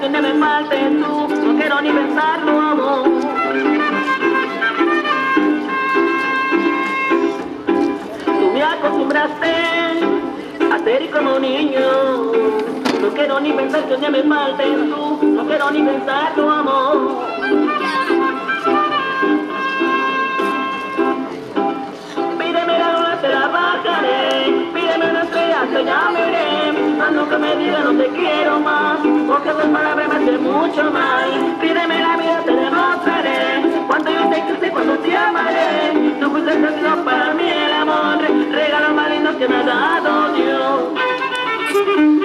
que no me falte tú, no quiero ni pensarlo, amor. Tú me acostumbraste a ser como niño. No quiero ni pensar que no me falte tú, no quiero ni pensarlo, amor. Pídeme la luna, te la bajaré. Pídeme una estrella, te llamaré esperando que me diga no te quiero más, porque tus palabras me hacen mucho mal. Pídeme la vida, te demostraré cuánto yo te quise, cuánto te amaré. Tú fuiste el sentido para mí el amor, regalo más lindo que me ha dado Dios.